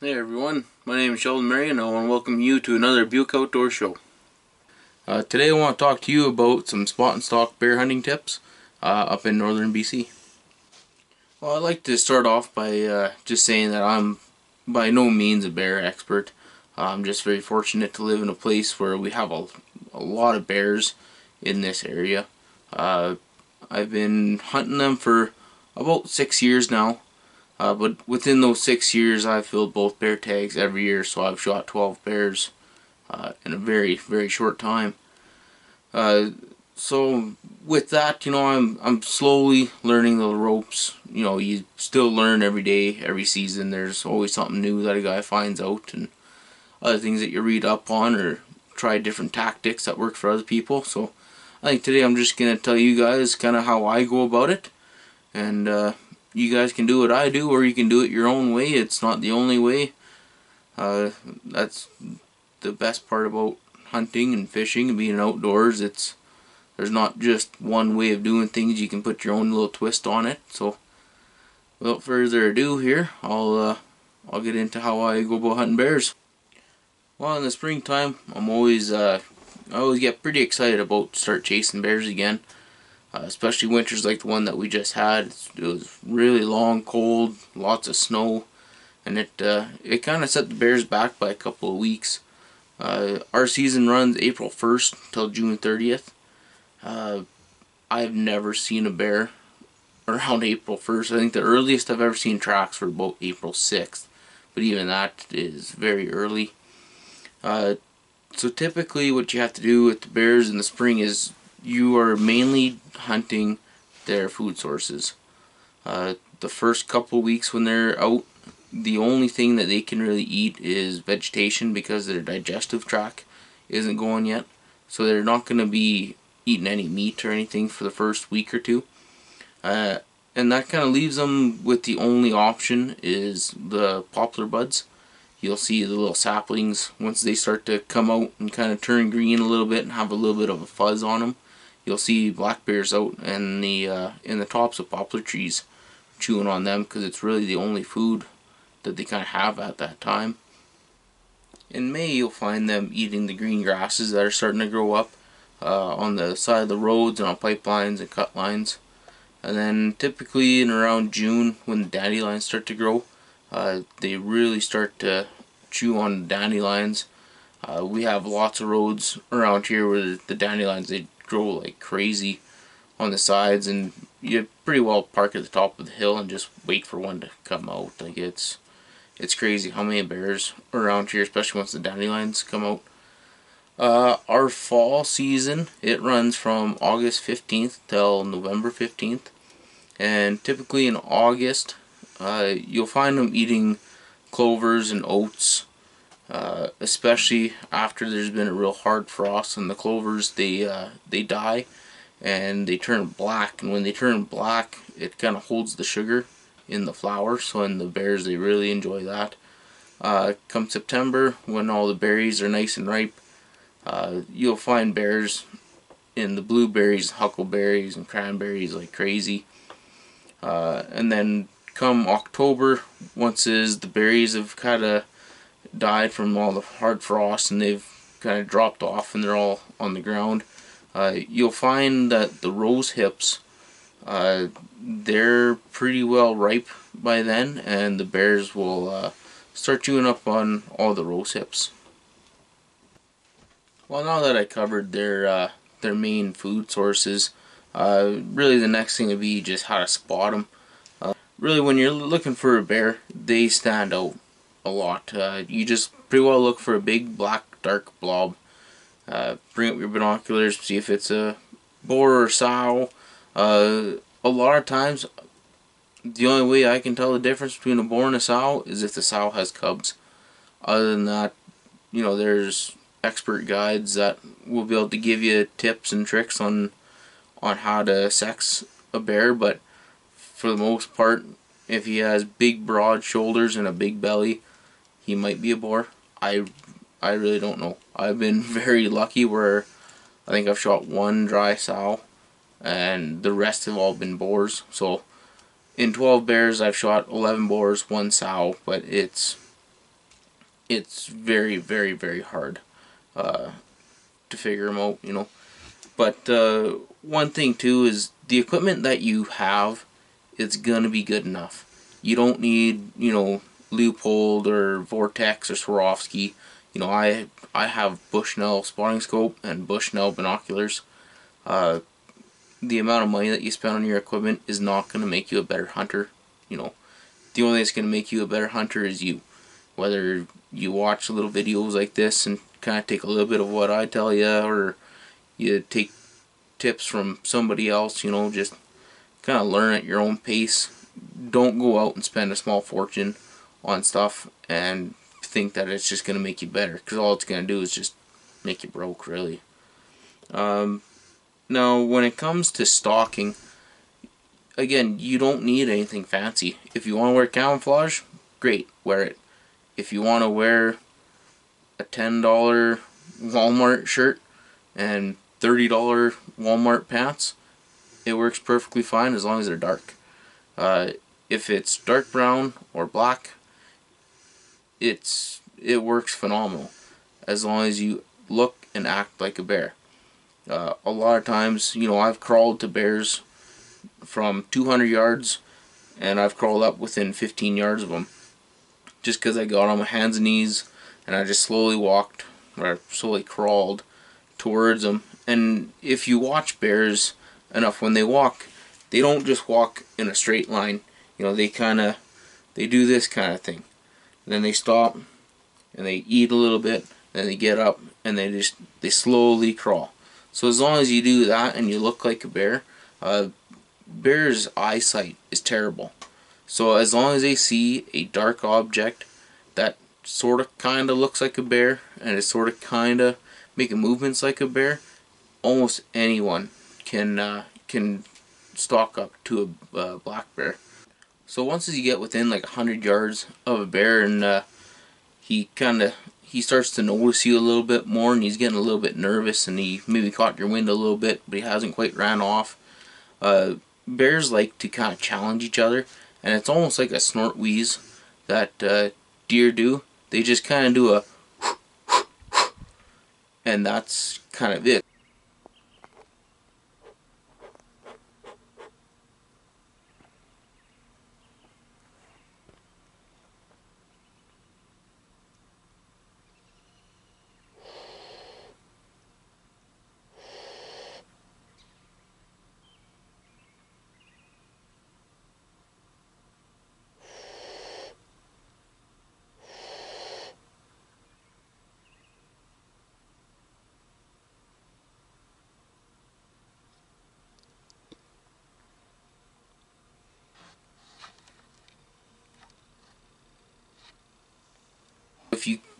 Hey everyone, my name is Sheldon Marion and I want to welcome you to another Buick Outdoor Show. Uh, today I want to talk to you about some spot and stalk bear hunting tips uh, up in northern BC. Well, I'd like to start off by uh, just saying that I'm by no means a bear expert. I'm just very fortunate to live in a place where we have a, a lot of bears in this area. Uh, I've been hunting them for about six years now. Uh, but within those six years, I've filled both bear tags every year, so I've shot 12 bears uh, in a very, very short time. Uh, so with that, you know, I'm I'm slowly learning the ropes. You know, you still learn every day, every season. There's always something new that a guy finds out, and other things that you read up on or try different tactics that work for other people. So I think today I'm just gonna tell you guys kind of how I go about it, and uh, you guys can do what I do or you can do it your own way. It's not the only way. Uh, that's the best part about hunting and fishing and being outdoors. It's there's not just one way of doing things. You can put your own little twist on it. So without further ado here, I'll uh, I'll get into how I go about hunting bears. Well, in the springtime, I'm always uh, I always get pretty excited about start chasing bears again uh, especially winters like the one that we just had. It was really long, cold, lots of snow, and it uh, it kind of set the Bears back by a couple of weeks. Uh, our season runs April 1st till June 30th. Uh, I've never seen a bear around April 1st. I think the earliest I've ever seen tracks were about April 6th, but even that is very early. Uh, so typically what you have to do with the bears in the spring is you are mainly hunting their food sources. Uh, the first couple weeks when they're out, the only thing that they can really eat is vegetation because their digestive tract isn't going yet. So they're not going to be eating any meat or anything for the first week or two. Uh, and that kind of leaves them with the only option is the poplar buds. You'll see the little saplings once they start to come out and kind of turn green a little bit and have a little bit of a fuzz on them you'll see black bears out in the uh, in the tops of poplar trees chewing on them because it's really the only food that they kind of have at that time. In May you'll find them eating the green grasses that are starting to grow up uh, on the side of the roads and on pipelines and cut lines. And then typically in around June when the dandelions start to grow, uh, they really start to chew on dandelions. Uh, we have lots of roads around here where the dandelions they grow like crazy on the sides and you pretty well park at the top of the hill and just wait for one to come out. Like it's it's crazy how many bears around here, especially once the dandelions come out. Uh, our fall season, it runs from August 15th till November 15th. And typically in August, uh, you'll find them eating clovers and oats uh, especially after there's been a real hard frost and the clovers they uh, they die and they turn black. And when they turn black it kind of holds the sugar in the flower so in the bears they really enjoy that. Uh, come September when all the berries are nice and ripe uh, you'll find bears in the blueberries huckleberries and cranberries like crazy. Uh, and then come October once is the berries have kind of died from all the hard frost and they've kind of dropped off and they're all on the ground. Uh, you'll find that the rose hips, uh, they're pretty well ripe by then and the bears will uh, start chewing up on all the rose hips. Well, now that I covered their uh, their main food sources, uh, really the next thing would be just how to spot them. Uh, really, when you're looking for a bear, they stand out a lot. Uh, you just pretty well look for a big black dark blob. Uh, bring up your binoculars, see if it's a boar or sow. Uh, a lot of times, the only way I can tell the difference between a boar and a sow is if the sow has cubs. Other than that, you know, there's expert guides that will be able to give you tips and tricks on on how to sex a bear, but for the most part, if he has big broad shoulders and a big belly, he might be a boar. I I really don't know. I've been very lucky where I think I've shot one dry sow and the rest have all been boars. So in 12 bears I've shot 11 boars, one sow, but it's it's very, very, very hard uh, to figure them out, you know. But uh, one thing too is the equipment that you have it's gonna be good enough. You don't need, you know, Leupold or Vortex or Swarovski. You know, I I have Bushnell spotting scope and Bushnell binoculars. Uh, the amount of money that you spend on your equipment is not going to make you a better hunter. You know, the only thing that's going to make you a better hunter is you. Whether you watch little videos like this and kind of take a little bit of what I tell you, or you take tips from somebody else, you know, just kind of learn at your own pace. Don't go out and spend a small fortune on stuff and think that it's just going to make you better, because all it's going to do is just make you broke, really. Um, now, when it comes to stalking, again, you don't need anything fancy. If you want to wear camouflage, great, wear it. If you want to wear a $10 Walmart shirt and $30 Walmart pants, it works perfectly fine as long as they're dark. Uh, if it's dark brown or black, it's it works phenomenal as long as you look and act like a bear. Uh, a lot of times, you know, I've crawled to bears from 200 yards and I've crawled up within 15 yards of them just because I got on my hands and knees and I just slowly walked or slowly crawled towards them. And if you watch bears enough when they walk, they don't just walk in a straight line. You know, they kind of they do this kind of thing. Then they stop and they eat a little bit, then they get up and they just they slowly crawl. So as long as you do that and you look like a bear, uh, bear's eyesight is terrible. So as long as they see a dark object that sort of kind of looks like a bear and is sort of kind of making movements like a bear, almost anyone can uh, can stalk up to a uh, black bear. So once you get within like 100 yards of a bear and uh, he kind of he starts to notice you a little bit more and he's getting a little bit nervous and he maybe caught your wind a little bit but he hasn't quite ran off. Uh, bears like to kind of challenge each other and it's almost like a snort wheeze that uh, deer do. They just kind of do a and that's kind of it.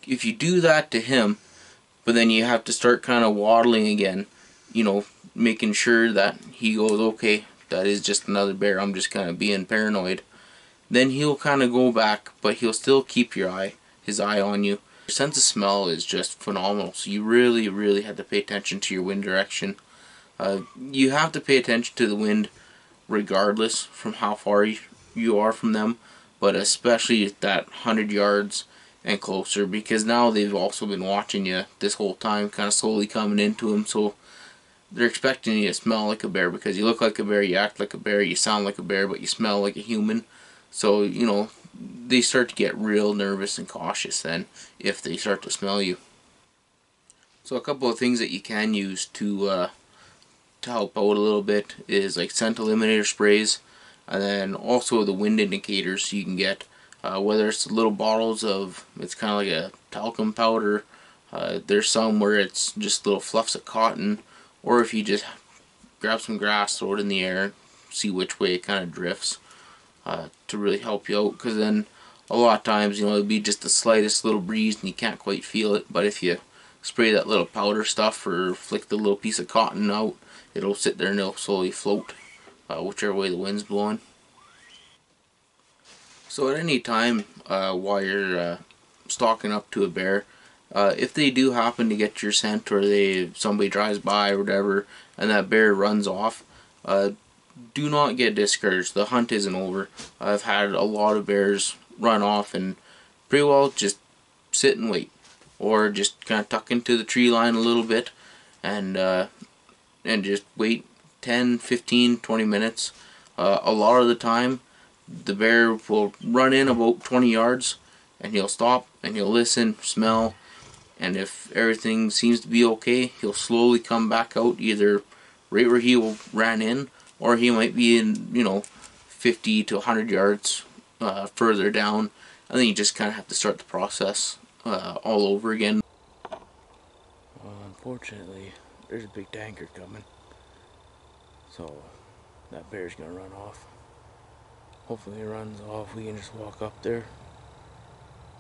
If you do that to him, but then you have to start kind of waddling again, you know, making sure that he goes, okay, that is just another bear. I'm just kind of being paranoid. Then he'll kind of go back, but he'll still keep your eye, his eye on you. Your sense of smell is just phenomenal. So you really, really have to pay attention to your wind direction. Uh, you have to pay attention to the wind regardless from how far you are from them, but especially at that 100 yards and closer because now they've also been watching you this whole time, kind of slowly coming into them. So they're expecting you to smell like a bear because you look like a bear, you act like a bear, you sound like a bear, but you smell like a human. So, you know, they start to get real nervous and cautious then if they start to smell you. So a couple of things that you can use to uh, to help out a little bit is like scent eliminator sprays and then also the wind indicators you can get uh, whether it's little bottles of, it's kind of like a talcum powder, uh, there's some where it's just little fluffs of cotton, or if you just grab some grass, throw it in the air, see which way it kind of drifts uh, to really help you out, because then a lot of times, you know, it'll be just the slightest little breeze and you can't quite feel it, but if you spray that little powder stuff or flick the little piece of cotton out, it'll sit there and it'll slowly float, uh, whichever way the wind's blowing. So at any time uh, while you're uh, stalking up to a bear, uh, if they do happen to get your scent or they somebody drives by or whatever and that bear runs off, uh, do not get discouraged. The hunt isn't over. I've had a lot of bears run off and pretty well just sit and wait, or just kind of tuck into the tree line a little bit, and uh, and just wait 10, 15, 20 minutes. Uh, a lot of the time, the bear will run in about 20 yards, and he'll stop and he'll listen, smell, and if everything seems to be okay, he'll slowly come back out either right where he ran in, or he might be in you know 50 to 100 yards uh, further down. and then you just kind of have to start the process uh, all over again. Well, unfortunately, there's a big tanker coming. So, that bear's gonna run off. Hopefully he runs off, we can just walk up there,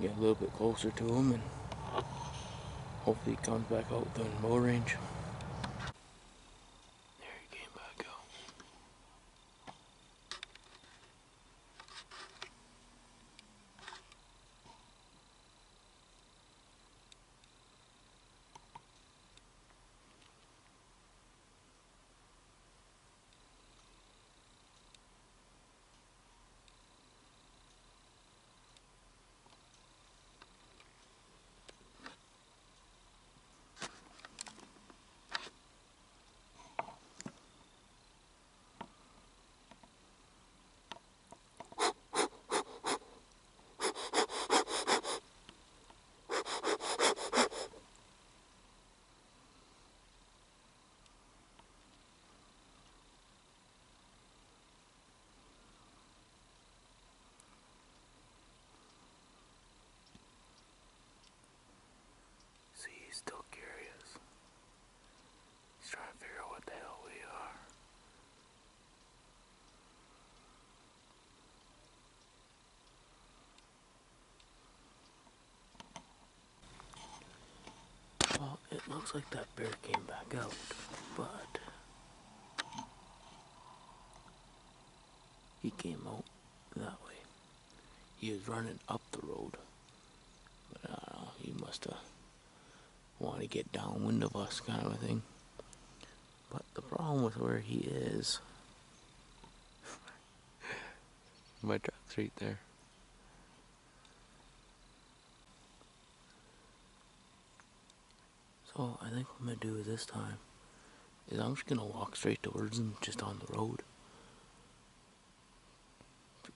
get a little bit closer to him, and hopefully he comes back out within bow range. Still curious. He's trying to figure out what the hell we are. Well, it looks like that bear came back out, but he came out that way. He was running up the road, but I don't know, he must have want to get downwind of us kind of a thing. But the problem with where he is, my truck's right there. So I think what I'm going to do this time is I'm just going to walk straight towards him just on the road.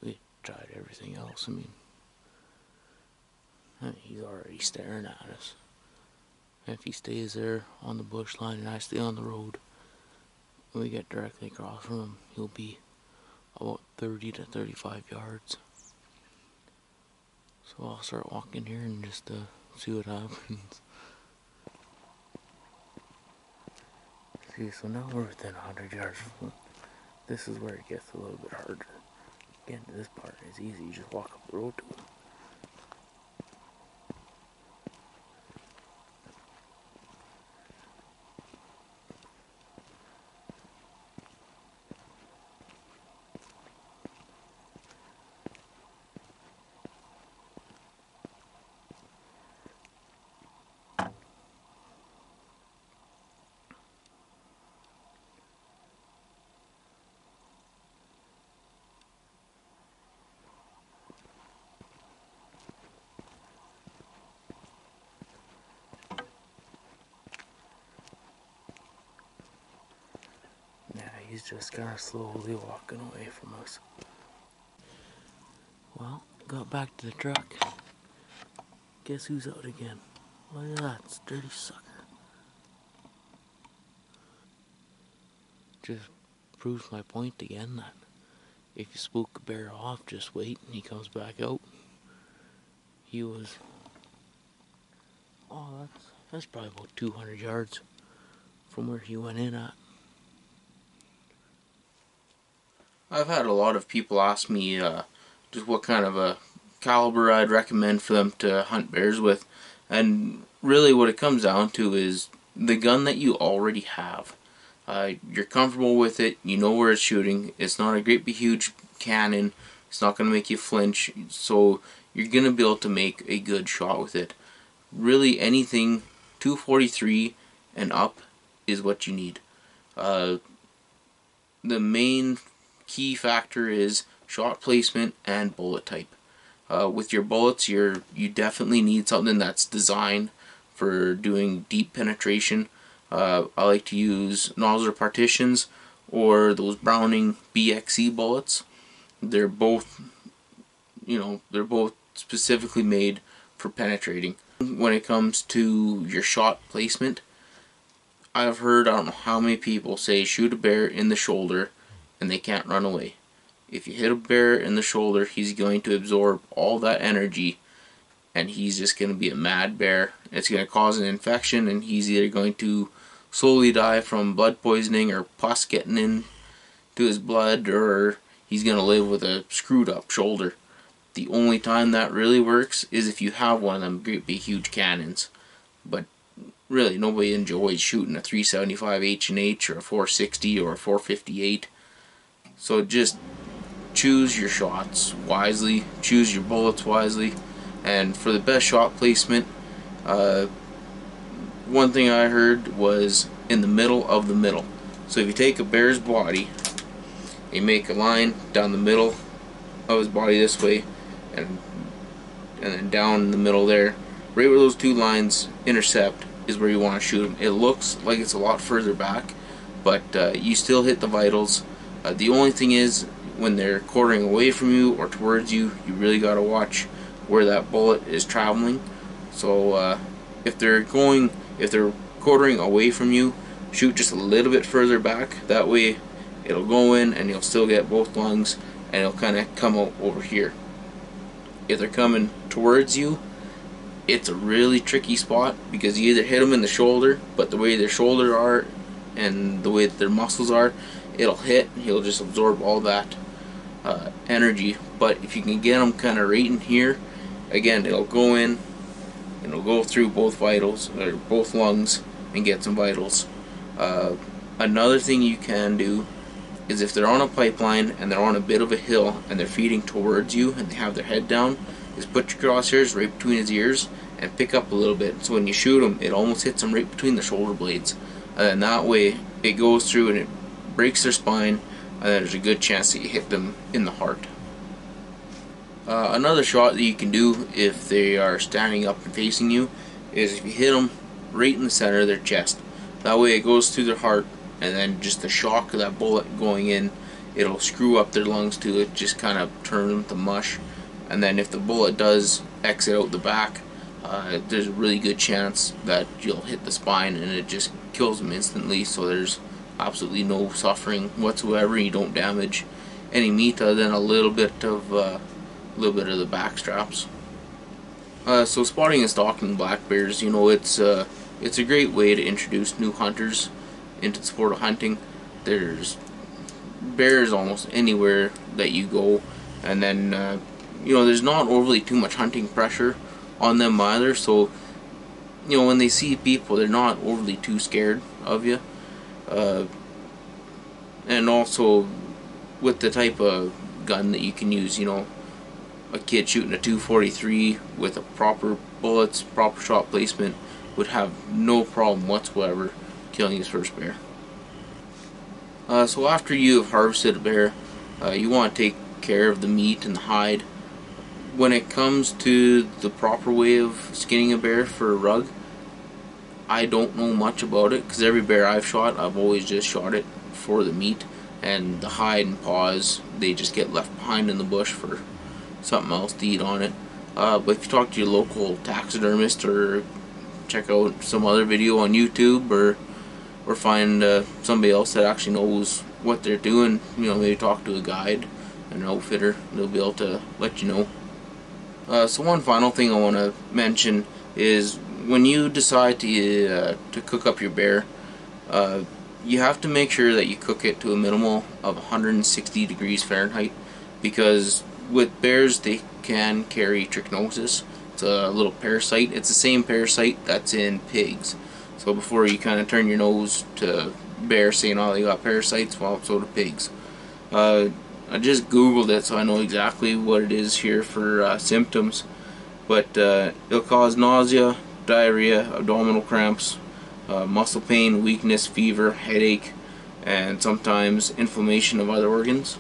We tried everything else. I mean, he's already staring at us. If he stays there on the bush line and I stay on the road, when we get directly across from him, he'll be about 30 to 35 yards. So I'll start walking here and just uh, see what happens. See, so now we're within 100 yards. This is where it gets a little bit harder. Getting to this part is easy, you just walk up the road to it. He's just kind of slowly walking away from us. Well, got back to the truck. Guess who's out again? Look at that, dirty sucker. Just proves my point again that if you spook a bear off, just wait and he comes back out. He was, oh, that's, that's probably about 200 yards from where he went in at. I've had a lot of people ask me uh, just what kind of a caliber I'd recommend for them to hunt bears with. And really what it comes down to is the gun that you already have. Uh, you're comfortable with it, you know where it's shooting, it's not a great huge cannon, it's not going to make you flinch, so you're going to be able to make a good shot with it. Really anything 243 and up is what you need. Uh, the main key factor is shot placement and bullet type. Uh, with your bullets, you're you definitely need something that's designed for doing deep penetration. Uh, I like to use Nosler partitions or those Browning BXC bullets. They're both, you know, they're both specifically made for penetrating. When it comes to your shot placement, I've heard I don't know how many people say shoot a bear in the shoulder and they can't run away. If you hit a bear in the shoulder, he's going to absorb all that energy and he's just going to be a mad bear. It's going to cause an infection and he's either going to slowly die from blood poisoning or pus getting in to his blood or he's going to live with a screwed up shoulder. The only time that really works is if you have one of them great big huge cannons. But really nobody enjoys shooting a 375 H&H or a 460 or a 458. So just choose your shots wisely, choose your bullets wisely, and for the best shot placement, uh, one thing I heard was in the middle of the middle. So if you take a bear's body, you make a line down the middle of his body this way, and and then down in the middle there, right where those two lines intercept is where you want to shoot him. It looks like it's a lot further back, but uh, you still hit the vitals. Uh, the only thing is, when they're quartering away from you or towards you, you really got to watch where that bullet is traveling. So uh, if they're going, if they're quartering away from you, shoot just a little bit further back. That way it'll go in and you'll still get both lungs and it'll kind of come out over here. If they're coming towards you, it's a really tricky spot because you either hit them in the shoulder, but the way their shoulder are and the way their muscles are, it'll hit he'll just absorb all that uh, energy. But if you can get them kind of right in here, again, it'll go in and it'll go through both vitals or both lungs and get some vitals. Uh, another thing you can do is if they're on a pipeline and they're on a bit of a hill and they're feeding towards you and they have their head down, is put your crosshairs right between his ears and pick up a little bit. So when you shoot him, it almost hits him right between the shoulder blades. And that way, it goes through and it breaks their spine, and there's a good chance that you hit them in the heart. Uh, another shot that you can do if they are standing up and facing you is if you hit them right in the center of their chest. That way it goes through their heart and then just the shock of that bullet going in, it'll screw up their lungs to it, just kind of turn them to mush. And then if the bullet does exit out the back, uh, there's a really good chance that you'll hit the spine and it just kills them instantly. So there's absolutely no suffering whatsoever. You don't damage any meat other than a little bit of uh, a little bit of the back straps. Uh, so spotting and stalking black bears, you know, it's uh, it's a great way to introduce new hunters into the sport of hunting. There's bears almost anywhere that you go, and then uh, you know there's not overly too much hunting pressure on them either. So you know when they see people, they're not overly too scared of you. Uh, and also with the type of gun that you can use, you know, a kid shooting a 243 with a proper bullets, proper shot placement would have no problem whatsoever killing his first bear. Uh, so after you have harvested a bear, uh, you want to take care of the meat and the hide. When it comes to the proper way of skinning a bear for a rug, I don't know much about it because every bear I've shot, I've always just shot it for the meat and the hide and paws, they just get left behind in the bush for something else to eat on it. Uh, but if you talk to your local taxidermist or check out some other video on YouTube or or find uh, somebody else that actually knows what they're doing, you know, maybe talk to a guide, an outfitter, they'll be able to let you know. Uh, so one final thing I want to mention is when you decide to uh, to cook up your bear, uh, you have to make sure that you cook it to a minimal of 160 degrees Fahrenheit because with bears they can carry trichinosis. It's a little parasite. It's the same parasite that's in pigs. So before you kind of turn your nose to bears saying, oh, they got parasites, well, so do pigs. Uh, I just googled it so I know exactly what it is here for uh, symptoms. But uh, it'll cause nausea, diarrhea, abdominal cramps, uh, muscle pain, weakness, fever, headache, and sometimes inflammation of other organs.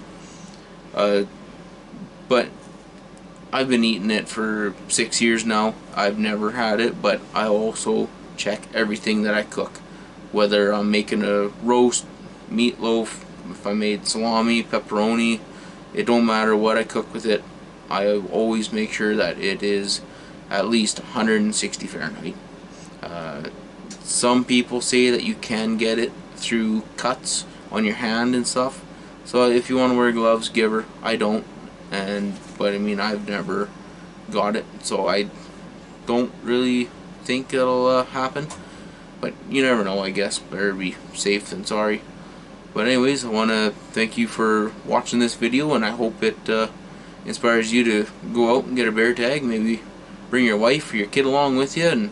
Uh, but I've been eating it for six years now. I've never had it, but I also check everything that I cook. Whether I'm making a roast, meatloaf, if I made salami, pepperoni, it don't matter what I cook with it. I always make sure that it is at least 160 Fahrenheit. Uh, some people say that you can get it through cuts on your hand and stuff. So if you want to wear gloves, give her. I don't and but I mean I've never got it so I don't really think it'll uh, happen but you never know I guess better be safe than sorry but anyways I want to thank you for watching this video and I hope it uh, inspires you to go out and get a bear tag maybe bring your wife or your kid along with you and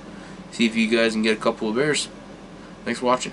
see if you guys can get a couple of bears thanks for watching